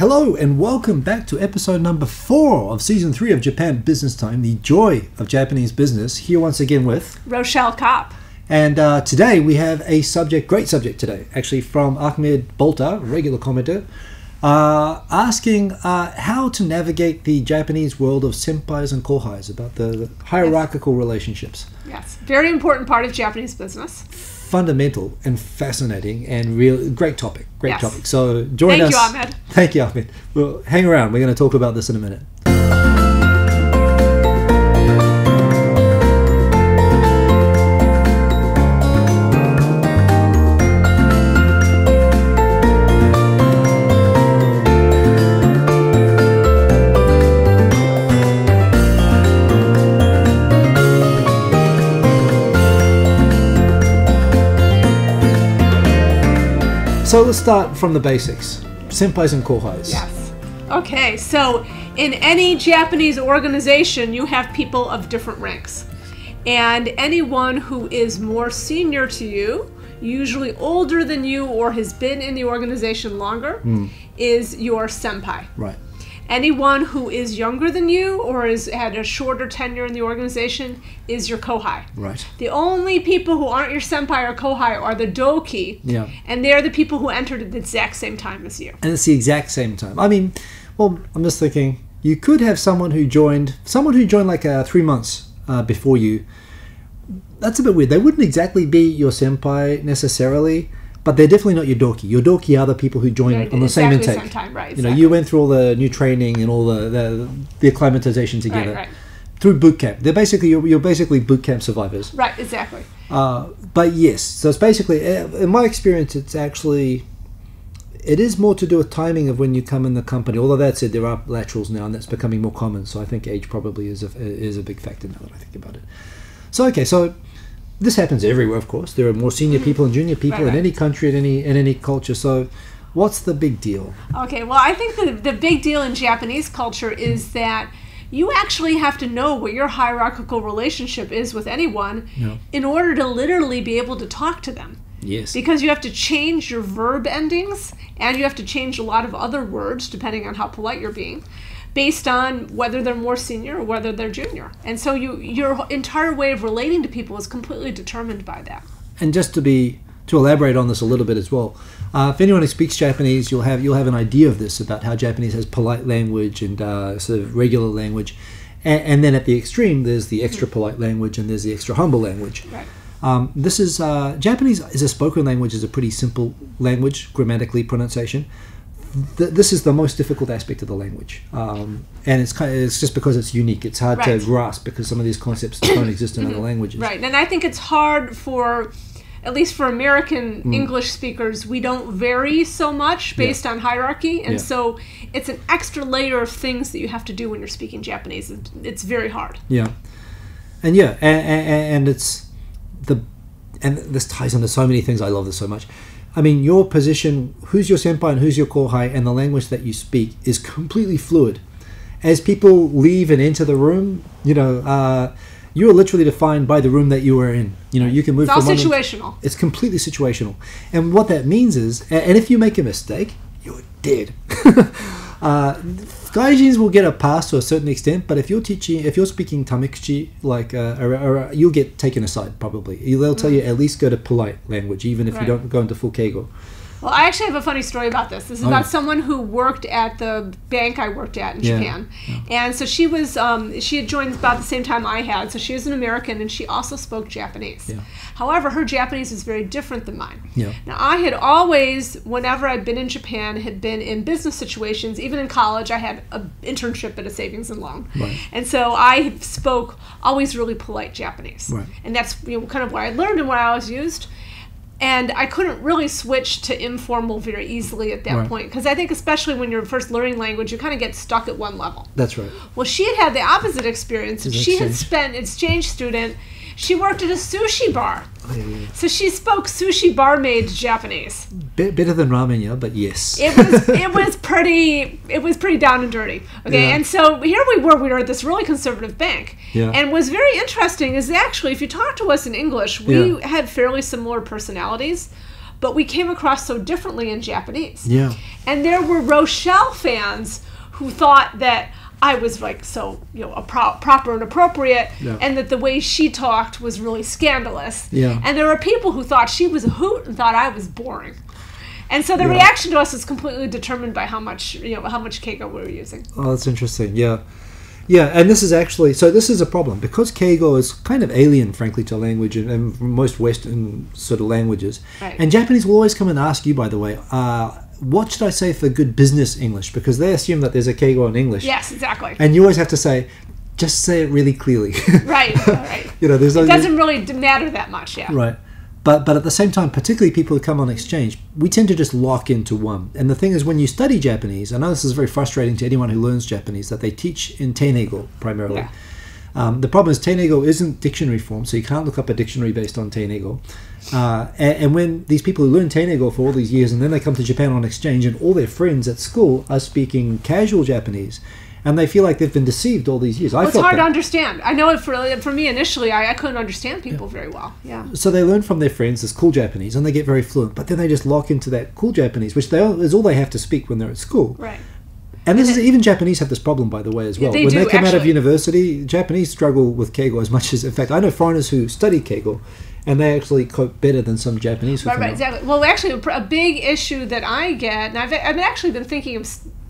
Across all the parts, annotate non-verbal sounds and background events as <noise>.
Hello and welcome back to episode number four of season three of Japan Business Time, the joy of Japanese business. Here once again with Rochelle Kopp. And uh, today we have a subject, great subject today, actually from Ahmed Bolta, regular commenter, uh, asking uh, how to navigate the Japanese world of senpais and kohais, about the, the hierarchical relationships. Yes, very important part of Japanese business. Fundamental and fascinating and real great topic. Great Yes. topic. So join Thank us. Thank you, Ahmed. <laughs> Thank you, Ahmed. Well, hang around. We're going to talk about this in a minute. So let's start from the basics. Senpais and kohais. Yes. Okay, so in any Japanese organization, you have people of different ranks. And anyone who is more senior to you, usually older than you or has been in the organization longer, Hmm. is your senpai. Right. Anyone who is younger than you or has had a shorter tenure in the organization is your kohai. Right. The only people who aren't your senpai or kohai are the doki, Yeah. and they're the people who entered at the exact same time as you. And it's the exact same time. I mean, well, I'm just thinking you could have someone who joined, someone who joined like uh, three months uh, before you. That's a bit weird. They wouldn't exactly be your senpai necessarily, but they're definitely not your doki. Your doki are the people who join Right, on the same intake. same time, right, You know, you went through all the new training and all the the, the acclimatization together right. through boot camp. They're basically you're, you're basically boot camp survivors. Right, exactly. Uh, but yes, so it's basically, uh, in my experience, it's actually, it is more to do with timing of when you come in the company. Although that said, there are laterals now, and that's becoming more common. So I think age probably is a is a big factor now that I think about it. So okay, so this happens everywhere, of course. There are more senior people and junior people Right, in any country, in any in any culture. So, what's the big deal? Okay, well, I think the, the big deal in Japanese culture is that you actually have to know what your hierarchical relationship is with anyone in order to literally be able to talk to them. Yes. Because you have to change your verb endings and you have to change a lot of other words depending on how polite you're being based on whether they're more senior or whether they're junior. And so you your entire way of relating to people is completely determined by that. and just to be to elaborate on this a little bit as well, uh, if anyone who speaks Japanese, you'll have you'll have an idea of this about how Japanese has polite language and uh, sort of regular language, and, and then at the extreme, there's the extra polite language and there's the extra humble language. Right. Um, this is uh, Japanese is a spoken language is a pretty simple language grammatically pronunciation. Th- this is the most difficult aspect of the language, um, and it's kind of, it's just because it's unique. It's hard Right. to grasp because some of these concepts don't exist in other languages. Right. And I think it's hard for at least for American Hmm. English speakers, we don't vary so much based on hierarchy, and Yeah. so it's an extra layer of things that you have to do when you're speaking Japanese. It's- It's very hard. Yeah, and yeah, and, and, and it's the and this ties into so many things. I love this so much. I mean, your position, who's your senpai and who's your kohai, and the language that you speak is completely fluid. As people leave and enter the room, you know, uh, you are literally defined by the room that you are in. You know, you can move It's all situational. it's completely situational. And what that means is, and if you make a mistake, you're dead. <laughs> uh, gaijins will get a pass to a certain extent, but if you're teaching, if you're speaking tameguchi, like, uh, or, or, you'll get taken aside probably. They'll tell you at least go to polite language, even if you don't go into full keigo. Well, I actually have a funny story about this. This is Oh, about yeah. someone who worked at the bank I worked at in Yeah, Japan, and so she was um, she had joined about the same time I had. So she was an American, and she also spoke Japanese. Yeah. However, her Japanese was very different than mine. Yeah. Now, I had always, whenever I'd been in Japan, had been in business situations. Even in college, I had an internship at a savings and loan, Right. and so I spoke always really polite Japanese, Right. and that's you know, kind of what I learned and what I always used. And I couldn't really switch to informal very easily at that Right. point because I think, especially when you're first learning language, you kind of get stuck at one level. That's right. Well, she had had the opposite experience. She had spent exchange student. She worked at a sushi bar, Oh, yeah, yeah. so she spoke sushi barmaid Japanese. Be- better than ramen, yeah, but yes. It was it was <laughs> pretty it was pretty down and dirty. Okay, Yeah. and so here we were. We were at this really conservative bank, Yeah. and what's very interesting is actually if you talk to us in English, we had fairly similar personalities. but we came across so differently in Japanese. Yeah. And there were Rochelle fans who thought that I was like so, you know, a pro- proper and appropriate, Yeah. and that the way she talked was really scandalous. Yeah. And there were people who thought she was a hoot and thought I was boring. And so the Yeah. reaction to us is completely determined by how much, you know, how much Keigo we were using. Oh, that's interesting. Yeah. Yeah, and this is actually so. This is a problem because Keigo is kind of alien, frankly, to language and, and most Western sort of languages. Right. And Japanese will always come and ask you, by the way, uh, what should I say for good business English? Because they assume that there's a Keigo in English, Yes, exactly. and you always have to say, just say it really clearly. right, right. <laughs> you know, there's It no doesn't really matter that much, yeah. Right. But but at the same time, particularly people who come on exchange, we tend to just lock into one. And the thing is, when you study Japanese, I know this is very frustrating to anyone who learns Japanese that they teach in Teineigo primarily. Yeah. Um, the problem is Teineigo isn't dictionary form, so you can't look up a dictionary based on Teineigo. Uh, and, and when these people who learn Teineigo for all these years and then they come to Japan on exchange and all their friends at school are speaking casual Japanese, and they feel like they've been deceived all these years. I Well, it's hard that. to understand. I know it for for me initially, I, I couldn't understand people very well. Yeah. so they learn from their friends this cool Japanese and they get very fluent, but then they just lock into that cool Japanese, which they, is all they have to speak when they're at school. Right. And this is even Japanese have this problem, by the way, as well. they when do, they come out of university, Japanese struggle with Keigo as much as, in fact, I know foreigners who study Keigo, and they actually cope better than some Japanese. who Right, right, exactly. Well, actually, a, big issue that I get, and I've, I've actually been thinking of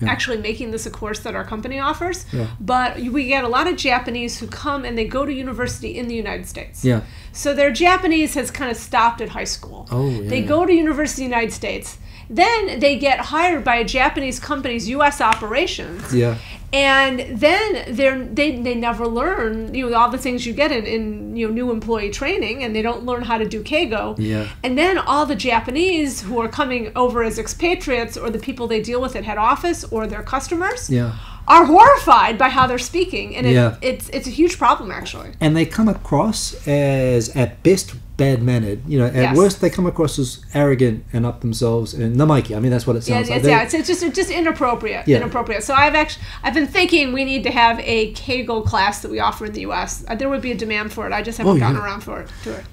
Yeah. actually making this a course that our company offers, Yeah. but we get a lot of Japanese who come and they go to university in the United States. Yeah. So their Japanese has kind of stopped at high school. Oh, yeah, They go to university in the United States. Then they get hired by a Japanese company's U.S. operations. Yeah. And then they're they, they never learn you know all the things you get in, in you know new employee training and they don't learn how to do keigo Yeah. and then all the japanese who are coming over as expatriates or the people they deal with at head office or their customers Yeah. Are horrified by how they're speaking and it, Yeah. it's it's a huge problem actually And they come across as, at best, bad mannered. You know, at Yes. worst, they come across as arrogant and up themselves and namaiki. I mean, that's what it yeah, sounds it's, like. Yeah, it's, it's just it's just inappropriate. Yeah. Inappropriate. So I've actually I've been thinking we need to have a Keigo class that we offer in the U.S. Uh, there would be a demand for it. I just haven't Oh, gotten yeah. around for it to it.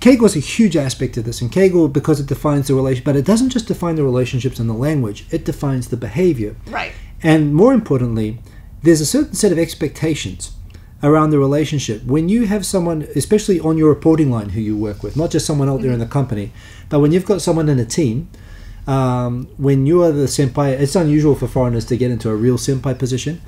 Keigo is a huge aspect of this, and Keigo because it defines the relation, but it doesn't just define the relationships and the language; it defines the behavior. Right. And more importantly, there's a certain set of expectations around the relationship. When you have someone, especially on your reporting line who you work with, not just someone out there in the company, but when you've got someone in a team, um, when you are the senpai, it's unusual for foreigners to get into a real senpai position.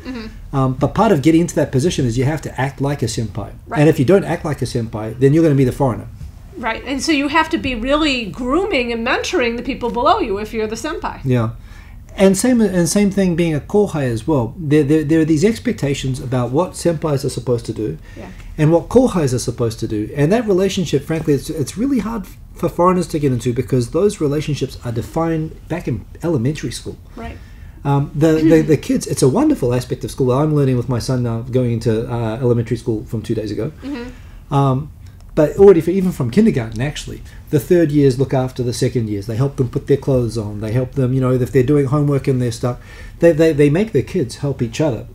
Um, but part of getting into that position is you have to act like a senpai. Right. And if you don't act like a senpai, then you're going to be the foreigner. Right. And so you have to be really grooming and mentoring the people below you if you're the senpai. Yeah, and same and same thing being a kohai as well. There, there, there are these expectations about what senpais are supposed to do, Yeah. and what kohais are supposed to do, and that relationship, frankly, it's it's really hard for foreigners to get into because those relationships are defined back in elementary school. Right. Um, the, the <laughs> the kids, it's a wonderful aspect of school. I'm learning with my son now, going into uh, elementary school from two days ago. Um, but already, for, even from kindergarten, actually, the third years look after the second years. They help them put their clothes on. They help them, you know, if they're doing homework and they're stuck, they, they, they make their kids help each other.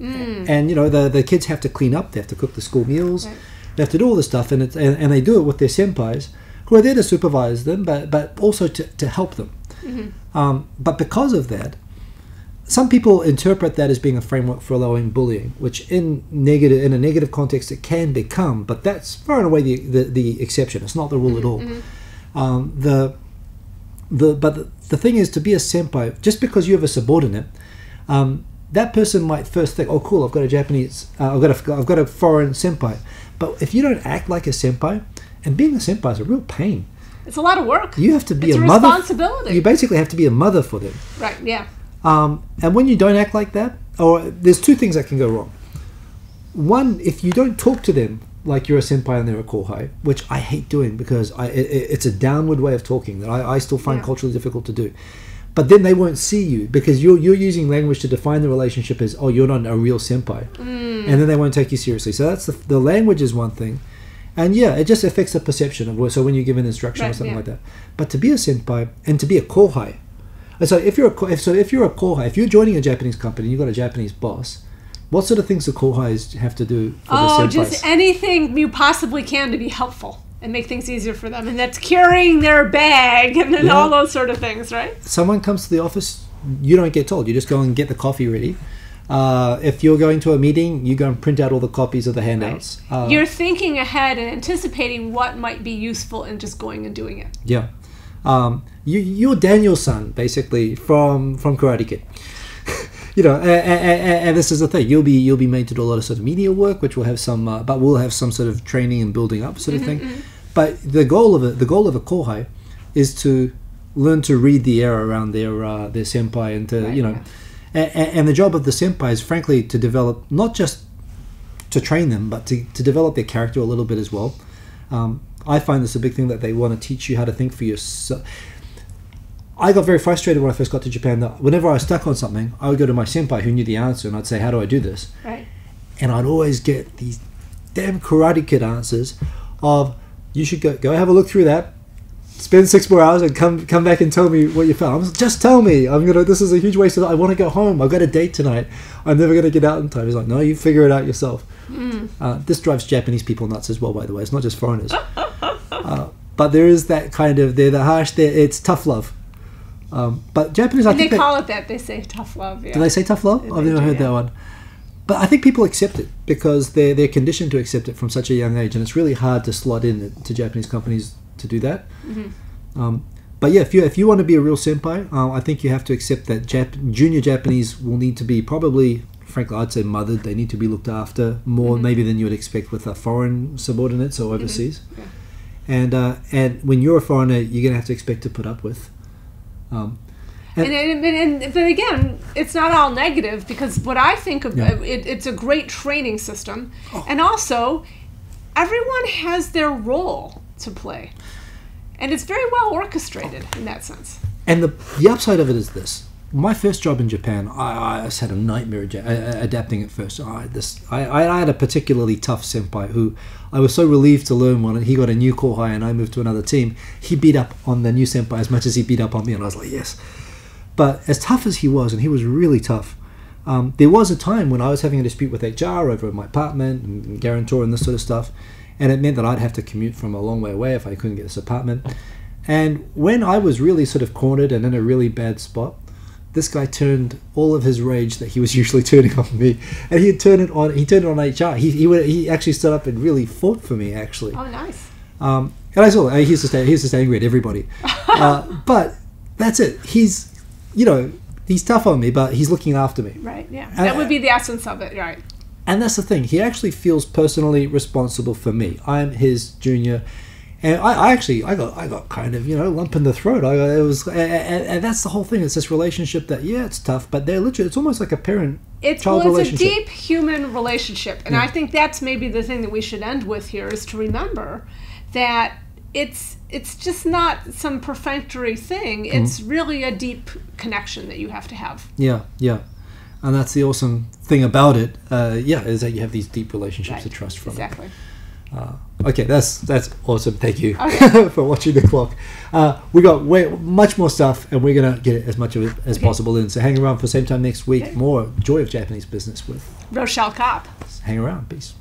And, you know, the, the kids have to clean up, they have to cook the school meals, Right. they have to do all this stuff, and, it's, and, and they do it with their senpais who are there to supervise them, but, but also to, to help them. Um, but because of that, some people interpret that as being a framework for allowing bullying, which in negative in a negative context it can become, but that's far and away the the, the exception. It's not the rule at all. Um, the the but the, the thing is to be a senpai, just because you have a subordinate, um, that person might first think, "Oh, cool, I've got a Japanese, uh, I've got a I've got a foreign senpai," but if you don't act like a senpai, and being a senpai is a real pain. It's a lot of work. You have to be It's a, a mother. responsibility. You basically have to be a mother for them. Right. Yeah. Um, and when you don't act like that, or there's two things that can go wrong. One, if you don't talk to them like you're a senpai and they're a kohai, which I hate doing because I, it, it- it's a downward way of talking that I, I still find Yeah. culturally difficult to do. But then they won't see you because you're, you're using language to define the relationship as, oh, you're not a real senpai. Mm. And then they won't take you seriously. So that's the, the language is one thing. And yeah, it just affects the perception of, so when you give an instruction or something yeah. like that. But to be a senpai and to be a kohai, so if you're a if, so if you're a kohai, if you're joining a Japanese company, and you've got a Japanese boss. What sort of things do kohais have to do for Oh, just anything you possibly can to be helpful and make things easier for them. And that's carrying their bag and then Yeah. all those sort of things, right? someone comes to the office, you don't get told. You just go and get the coffee ready. Uh, if you're going to a meeting, you go and print out all the copies of the handouts. Uh, You're thinking ahead and anticipating what might be useful and just going and doing it. yeah. Um, you, you're Daniel-san, basically, from from Karate Kid. <laughs> you know, and, and, this is the thing. You'll be you'll be made to do a lot of sort of media work, which will have some, uh, but we'll have some sort of training and building up sort of thing. But the goal of it, the goal of a kohai, is to learn to read the air around their uh, their senpai and to Right, you know, and, and the job of the senpai is frankly to develop not just to train them, but to, to develop their character a little bit as well. Um, I find this a big thing that they want to teach you how to think for yourself. I got very frustrated when I first got to Japan that whenever I was stuck on something, I would go to my senpai who knew the answer and I'd say, How do I do this? Right. And I'd always get these damn Karate Kid answers of, You should go, go have a look through that, spend six more hours and come come back and tell me what you found. Like, Just tell me. I'm gonna. This is a huge waste of. Time. I want to go home. I've got a date tonight. I'm never gonna get out in time. He's like, no, you figure it out yourself. Uh, this drives Japanese people nuts as well. By the way, it's not just foreigners. uh, but there is that kind of they're the harsh. They're, it's tough love. Um, but Japanese, I And they think they- call it that. They say tough love. Yeah. do they say tough love? They I've never heard yeah. that one. But I think people accept it because they're they're conditioned to accept it from such a young age, and it's really hard to slot in to Japanese companies to do that. Mm-hmm. Um, but yeah, if you if you want to be a real senpai, uh, I think you have to accept that Jap- junior Japanese will need to be probably, frankly, I'd say mothered. They need to be looked after more Mm-hmm. maybe than you would expect with a foreign subordinates or overseas. Yeah. And uh, and when you're a foreigner, you're gonna have to expect to put up with. Um, And, and, and, and but again, it's not all negative because what I think of Yeah. Oh. it, it's a great training system, and also everyone has their role to play, and it's very well orchestrated in that sense. And the the upside of it is this: my first job in Japan, I, I just had a nightmare adapting at first. I this, I, I had a particularly tough senpai who I was so relieved to learn when he got a new kohai and I moved to another team. He beat up on the new senpai as much as he beat up on me, and I was like, yes. But as tough as he was, and he was really tough. Um, there was a time when I was having a dispute with HR over my apartment and, and guarantor and this sort of stuff, and it meant that I'd have to commute from a long way away if I couldn't get this apartment. And when I was really sort of cornered and in a really bad spot, this guy turned all of his rage that he was <laughs> usually turning on me, and he turned it on. He turned it on HR. He he, would, he actually stood up and really fought for me. Actually, Oh, nice. um, and I saw uh, he's just he's just angry at everybody. <laughs> Uh, but that's it. He's you know he's tough on me, but he's looking after me. Right. Yeah. And- That would be the essence of it. Right. And that's the thing. He actually feels personally responsible for me. I'm his junior, and I, I actually I got I got kind of you know lump in the throat. I it was and, and, and that's the whole thing. It's this relationship that yeah, it's tough, but they're literally it's almost like a parent It's child well, it's a deep human relationship, and I think that's maybe the thing that we should end with here is to remember that it's it's just not some perfunctory thing. Mm-hmm. It's really a deep connection that you have to have. Yeah, yeah, and that's the awesome thing about it. Uh, yeah, is that you have these deep relationships Right. of trust from it. Exactly. Uh, okay, that's that's awesome. Thank you okay. <laughs> for watching the clock. Uh, we got way much more stuff, and we're gonna get as much of it as okay. possible in. So hang around for same time next week. Okay. More joy of Japanese business with Rochelle Kopp. Hang around. Peace.